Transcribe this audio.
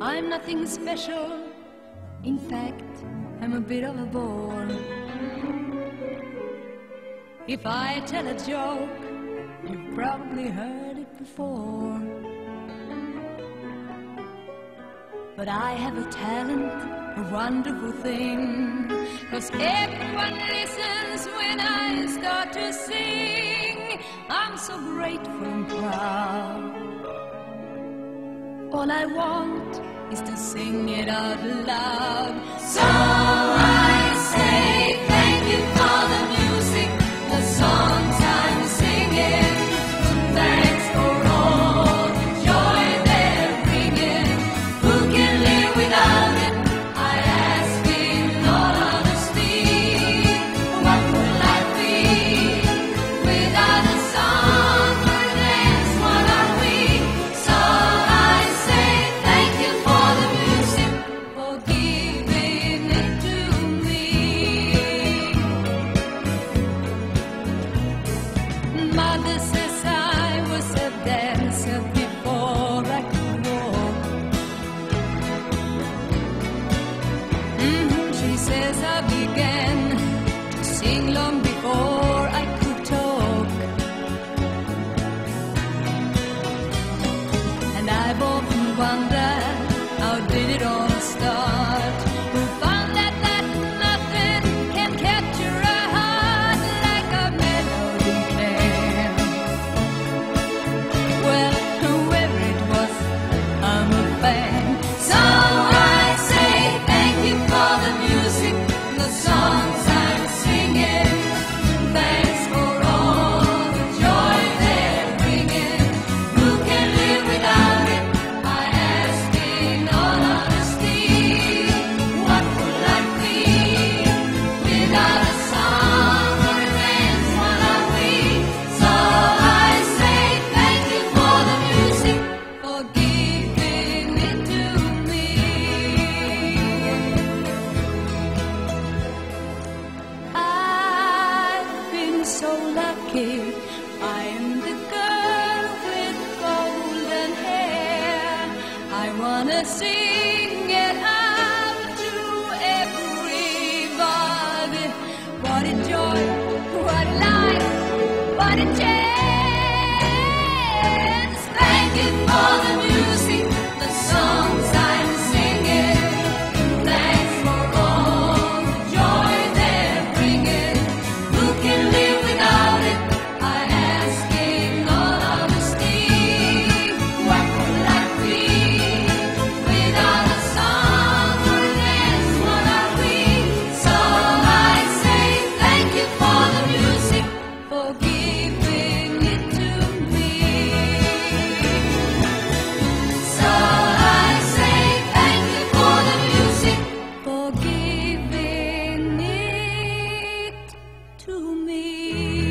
I'm nothing special. In fact, I'm a bit of a bore. If I tell a joke, you've probably heard it before. But I have a talent, a wonderful thing. Cause everyone listens when I start to sing. I'm so grateful and proud. All I want is to sing it out loud. So I say voices I began to sing long before I could talk. And I've often wondered how did it all start? so lucky. I am the girl with golden hair. I wanna sing it out to everybody. What a joy, what a life, what a change! 你。